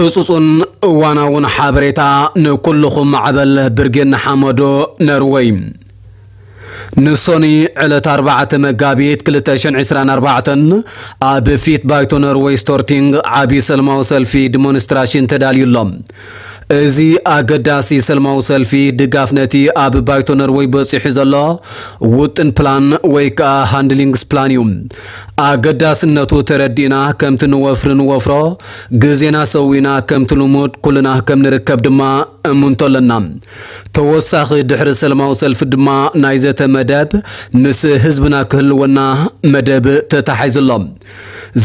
ህፁፁን እዋናውን ሓበሬታ ንኩልኹም ማዕበል ብርጌና ሓመዶ ነርወይ ንሶኒ ዕለት 4 መጋቢት 224 ኣብ ፊት ባይቶ ኖርዌይ ስቶርቲንግ ዓብዪ ሰልማዊ ሰልፊ ዲሞንስትራሽን ተዳልዩሎም እዚ ኣገዳሲ ሰልማዊ ሰልፊ ድጋፍ ነቲ ኣብ ባይቶ ኖርዌይ በፂሑ ዘሎ ውጥን ፕላን ወይ ከዓ ሃንድሊንግስ ፕላን እዩ። ኣገዳስነቱ ተረዲእና ከምቲ ንወፍሪ ንወፍሮ ግዜና ሰዊና ከምቲ ልሙድ ኩልና ከም ንርከብ ድማ እምንቶ ኣለና ተወሳኺ ድሕሪ ሰለማዊ ሰልፊ ድማ ናይ ዘተ መደብ ምስ ህዝብና ክህልወና መደብ ተታሓይዙሎም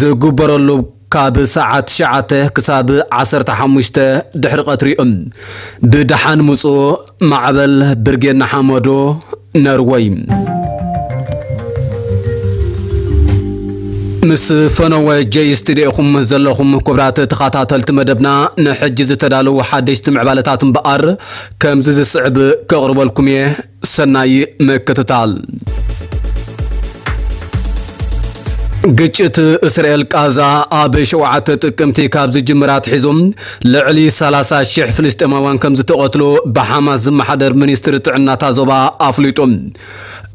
ዝግበረሉ ካብ ሰዓት ሸዓተ ክሳብ 15 ድሕሪ ቀትሪ እዩ ብድሓን ምፁእ ማዕበል ብርጌና ሓመዶ ነርወይ ምስ ፈነወ ጀይ ስትድኢኹም ዘለኹም ክቡራት ተኸታተልቲ መደብና ንሕጂ ዝተዳለዉ ሓደሽቲ ምዕባለታት እምበኣር ከምዚ ዝስዕብ ከቕርበልኩም እየ ሰናይ ምክትታል ግጭት እስራኤል ቃዛ ኣብ ሸውዓተ ጥቅምቲ ካብ ዝጅምራ ትሒዙም ልዕሊ 30 ሽሕ ፍልስጤማውያን ከም ዝተቐትሉ ብሓማስ ዝመሓደር ሚኒስትሪ ጥዕናታ ዞባ ኣፍሊጡ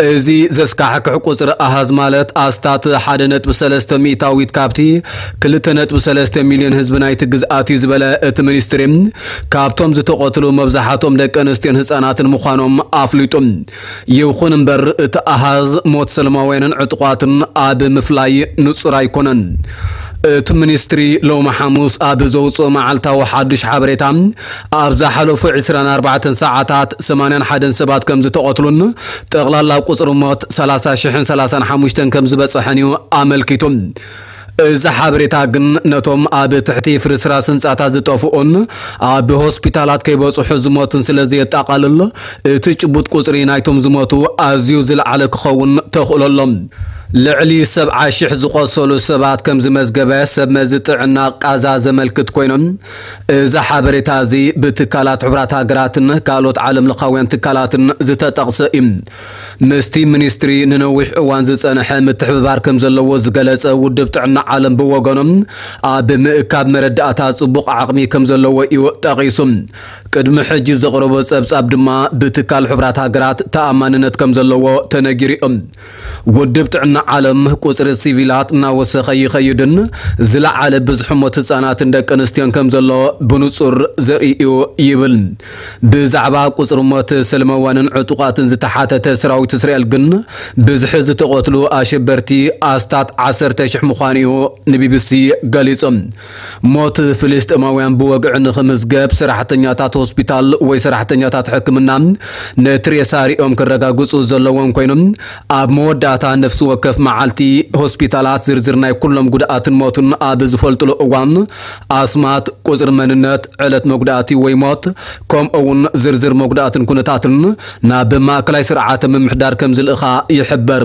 እዚ ዘስካሕክሕ ቁፅሪ ኣሃዝ ማለት ኣስታት 1.3 ሚእታዊት ካብቲ 2.3 ሚልዮን ህዝቢ ናይቲ ግዝኣት እዩ ዝበለ እቲ ሚኒስትሪ ካብቶም ዝተቐትሉ መብዛሕትኦም ደቂ ኣንስትዮን ህፃናትን ምዃኖም ኣፍሊጡ ይኹን እምበር እቲ ኣሃዝ ሞት ሰለማውያንን ዕጡቋትን ኣብ ምፍላይ ንጹር ኣይኮነን እቲ ሚኒስትሪ ሎሚ ሓሙስ ኣብ ዘውፅኦ መዓልታዊ ሓዱሽ ሓበሬታ ኣብ ዝሓለፉ 24 ሰዓታት 81 ሰባት ከም ዝተቐትሉን ጠቕላላ ቁፅሪ ሞት 30,035 ከም ዝበፅሐን እዩ ኣመልኪቱ እዚ ሓበሬታ ግን ነቶም ኣብ ትሕቲ ፍርስራስ ህንፃታት ዝጠፍኡን ኣብ ሆስፒታላት ከይበፅሑ ዝሞቱን ስለ ዘየጠቃልል እቲ ጭቡጥ ቁፅሪ ናይቶም ዝሞቱ ኣዝዩ ዝለዓለ ክኸውን ተኽእለሎም ልዕሊ ሰብዓ ሽሕ ዝቆሰሉ ሰባት ከም ዝመዝገበ ሰብ መዚ ጥዕና ቃዛ ዘመልክት ኮይኖም እዚ ሓበሬታ እዚ ብትካላት ሕቡራት ሃገራትን ካልኦት ዓለም ለኻውያን ትካላትን ዝተጠቕሰ እዩ ምስቲ ሚኒስትሪ ንነዊሕ እዋን ዝፀንሐ ምትሕብባር ከም ዘለዎ ዝገለጸ ውድብ ጥዕና ዓለም ብወገኖም ኣብ ምእካብ መረዳእታ ጽቡቕ ዓቕሚ ከም ዘለዎ እዩ ጠቒሱ ቅድሚ ሕጂ ዘቕረቦ ጸብጻብ ድማ ብትካል ሕቡራት ሃገራት ተኣማንነት ከም ዘለዎ ተነጊሩ እዮም ውድብ ጥዕና ዓለም ቁፅሪ ሲቪላት እናወሰኸ ይኸይድን ዝለዓለ ብዝሒ ሞት ህፃናትን ደቂ ኣንስትዮን ከም ዘሎ ብንጹር ዘርኢ እዩ ይብል ብዛዕባ ቁፅሪ ሞት ሰለመዋንን ዕጡቃትን ዝተሓተተ ሰራዊት እስራኤል ግን ብዝሒ ዝተቆትሉ ኣሸበርቲ ኣስታት 10 ሽሕ ምዃኑ እዩ ንቢቢሲ ገሊፆም ሞት ፍልስጥማውያን ብወግዒ ንኽምዝገብ ሰራሕተኛታት ሆስፒታል ወይ ሰራሕተኛታት ሕክምና ነቲ ሬሳ ሪኦም ክረጋግፁ ዘለዎም ኮይኖም ኣብ መወዳእታ ነፍሲ ወከፍ መዓልቲ ሆስፒታላት ዝርዝር ናይ ኩሎም ጉድኣትን ሞትን ኣብ ዝፈልጥሉ እዋን ኣስማት ቁፅሪ መንነት ዕለት መጉዳእቲ ወይ ሞት ከምኡ እውን ዝርዝር መጉዳእትን ኩነታትን ናብ ማእከላይ ስርዓተ ምምሕዳር ከም ዝልእኻ ይሕበር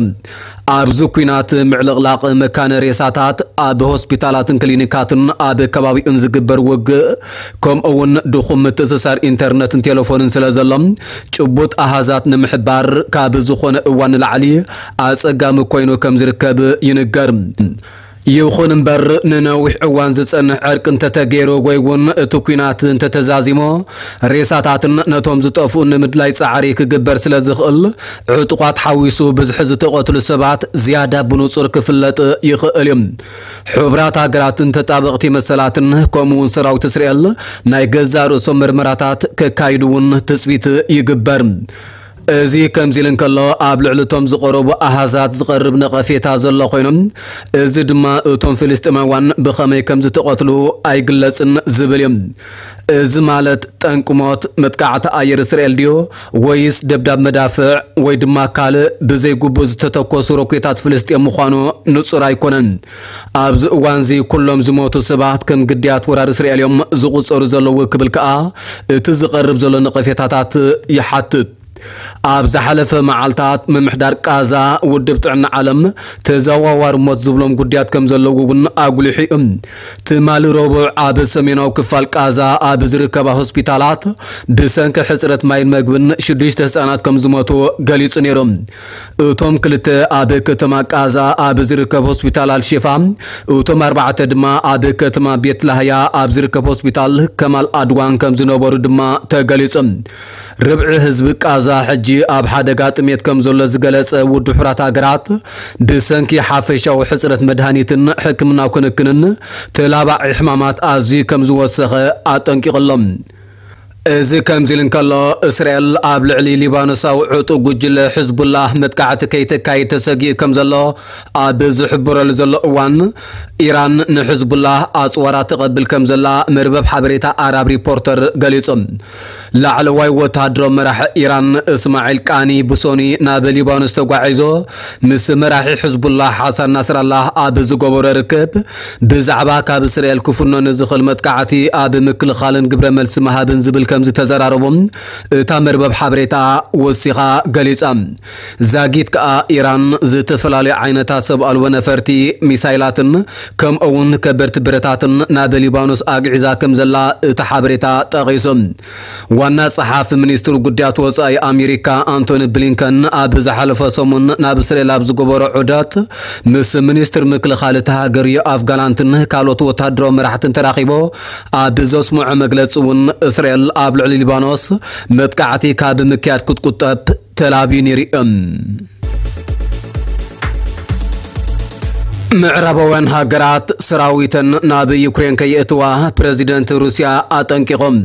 ኣብዚ ኩናት ምዕልቕላቕ መካነ ሬሳታት ኣብ ሆስፒታላትን ክሊኒካትን ኣብ ከባቢኡን ዝግበር ውግእ ከምኡ እውን ድኹም ምትእስሳር ኢንተርነትን ቴሌፎንን ስለ ዘሎም ጭቡጥ ኣሃዛት ንምሕባር ካብ ዝኾነ እዋን ንላዕሊ ኣፀጋሚ ኮይኑ ከም ዝርከብ ይንገር። ይኹን እምበር ንነዊሕ እዋን ዝፀንሕ ዕርቂ እንተተገይሩ ወይ እውን እቲ ኩናት እንተተዛዚሞ ሬሳታትን ነቶም ዝጠፍኡ ንምድላይ ፃዕሪ ክግበር ስለ ዝኽእል ዕጡቋት ሓዊሱ ብዝሒ ዝተቐትሉ ሰባት ዝያዳ ብንጹር ክፍለጥ ይኽእል እዩ። ሕቡራት ሃገራትን ተጣበቕቲ መሰላትን ከምኡውን ሰራዊት እስራኤል ናይ ገዛ ርእሶም ምርመራታት ከካይዱ እውን ትፅቢት ይግበር أزي كمزي لنك الله أبلع لتم زقرب أهزات زقرب نقفيتا زلا خينم أزي دما أتم فلسطماوان بخمي كمزي تقتلو أي قلسن زبليم أزي مالت تنكمات متكعت أير إسرائيل ديو ويس دبداب مدافع ويدما كال بزي قبوز تتكوس روكيتات فلسطين مخانو نصر أيكونن أبز وانزي كلهم زموتو سبات كم قديات ورار إسرائيل يوم زقوص أرزلو وكبل كآ تزقرب زلو نقفيتاتات يحتت ኣብ ዝሓለፈ መዓልታት ምምሕዳር ቃዛ ውድብ ጥዕና ዓለም ተዘዋዋሪ ሞት ዝብሎም ጉዳያት ከም ዘለዉ እውን ኣጉሊሑ እዩ ትማሊ ረቡዕ ኣብ ሰሜናዊ ክፋል ቃዛ ኣብ ዝርከባ ሆስፒታላት ብሰንኪ ሕፅረት ማይን መግብን ሽዱሽተ ህፃናት ከም ዝሞቱ ገሊጹ ነይሮም እቶም ክልተ ኣብ ከተማ ቃዛ ኣብ ዝርከብ ሆስፒታል ኣልሽፋ እቶም ኣርባዕተ ድማ ኣብ ከተማ ቤት ላህያ ኣብ ዝርከብ ሆስፒታል ከማል ኣድዋን ከም ዝነበሩ ድማ ተገሊጹ ርብዒ ህዝቢ ቃዛ ሕጂ ኣብ ሓደጋ ጥሜት ከም ዘሎ ዝገለጸ ውድብ ሕራት ሃገራት ብሰንኪ ሓፈሻዊ ሕፅረት መድሃኒትን ሕክምናዊ ክንክንን ተላባዒ ሕማማት ኣዝዩ ከም ዝወሰኸ إذا كم زلن كلا إسرائيل ابل علي لبنان وعطوا قجل حزب الله متكعت كيت كيت سجي كم زلا أبز حبر الزلا وان إيران نحزب الله أصوات قبل كم زلا مربب حبريتا عرب ريبورتر قليصم لعلواي وتهدر مرح إيران إسماعيل كاني بسوني ناب لبنان استقعزو مس مرح حزب الله حسن نصر الله أبز جبر ركب بزعبا كاب إسرائيل كفرنا نزخل متكعتي أب مكل خالن قبر ملس مهابن زبل ከምዚ ተዘራረቦም እታ መርበብ ሓበሬታ ወሲኻ ገሊጻ። ዛጊት ከዓ ኢራን ዝተፈላለዩ ዓይነታት ሰብ ኣልቦ ነፈርቲ ሚሳይላትን ከምኡ እውን ብረታትን ናብ ሊባኖስ ኣግዒዛ ከም ዘላ እቲ ሓበሬታ ጠቒሱ። ዋና ጸሓፊ ሚኒስትሪ ጉዳያት ወፃኢ ኣሜሪካ ኣንቶኒ ብሊንከን ኣብ ዝሓለፈ ሰሙን ናብ እስራኤል ኣብ ዝገበሮ ዑደት ምስ ሚኒስትር ምክልኻል እቲ ሃገር ዮኣፍ ጋላንትን ካልኦት ወታደራዊ መራሕትን ተራኺቦ ኣብ ዘስምዖ መግለፂ እውን እስራኤል ኣብ ልዕሊ ሊባኖስ መጥቃዕቲ ካብ ምክያድ ክትቁጠብ ተላብዩ ነይሩ ምዕራባውያን ሃገራት ሰራዊተን ናብ ዩክሬን ከየእትዋ ፕረዚደንት ሩስያ ኣጠንቂቖም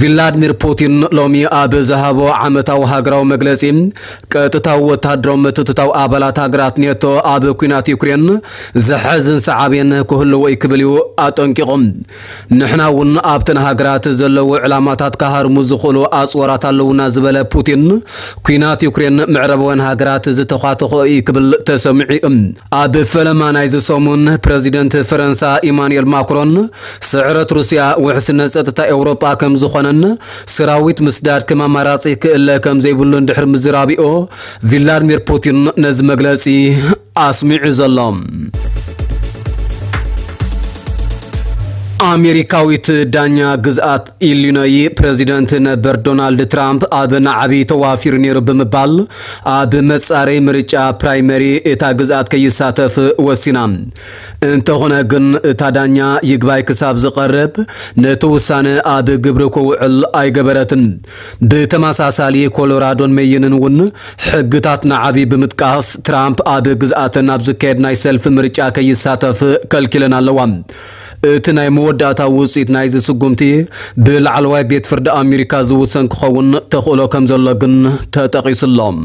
ቪላድሚር ፑቲን ሎሚ ኣብ ዝሃቦ ዓመታዊ ሃገራዊ መግለፂ ቀጥታዊ ወታደራዊ ምትትታዊ ኣባላት ሃገራት ኔቶ ኣብ ኩናት ዩክሬን ዝሕዝን ሰዓብየን ክህልዎ እዩ ክብል እዩ ኣጠንቂቖም ንሕና እውን ኣብተን ሃገራት ዘለዉ ዕላማታት ካሃርሙ ዝኽእሉ ኣፅወራት ኣለውና ዝበለ ፑቲን ኩናት ዩክሬን ምዕራባውያን ሃገራት ዝተኳተኾ እዩ ክብል ተሰሚዑ እዩ ኣብ ፈለማ ናይዚ ሰሙን ፕረዚደንት ፈረንሳ ኢማኑኤል ማክሮን ስዕረት ሩስያ ውሕስነት ፀጥታ ኤውሮጳ ከም ዝኾነ ዝኾነን ሰራዊት ምስዳድ ከም ኣማራፂ ክእለ ከም ዘይብሉ እንድሕር ምዝራቢኦ ቪላድሚር ፑቲን ነዚ መግለፂ ኣስሚዑ ዘሎ ኣሜሪካዊት ዳኛ ግዝኣት ኢሊኖይ ፕረዚደንት ነበር ዶናልድ ትራምፕ ኣብ ናዓቢ ተዋፊሩ ነይሩ ብምባል ኣብ መጻረይ ምርጫ ፕራይመሪ እታ ግዝኣት ከይሳተፍ ወሲና። እንተኾነ ግን እታ ዳኛ ይግባይ ክሳብ ዝቐርብ ነቲ ውሳነ ኣብ ግብሪ ክውዕል ኣይገበረትን። ብተመሳሳሊ ኮሎራዶን መይንን እውን ሕግታት ናዓቢ ብምጥቃስ ትራምፕ ኣብ ግዝኣተን ኣብ ዝካየድ ናይ ሰልፊ ምርጫ ከይሳተፍ ከልኪለን ኣለዋ እቲ ናይ መወዳእታ ውፅኢት ናይዚ ስጉምቲ ብላዕለዋይ ቤት ፍርዲ ኣሜሪካ ዝውሰን ክኸውን ተኽእሎ ከም ዘሎ ግን ተጠቒሱሎም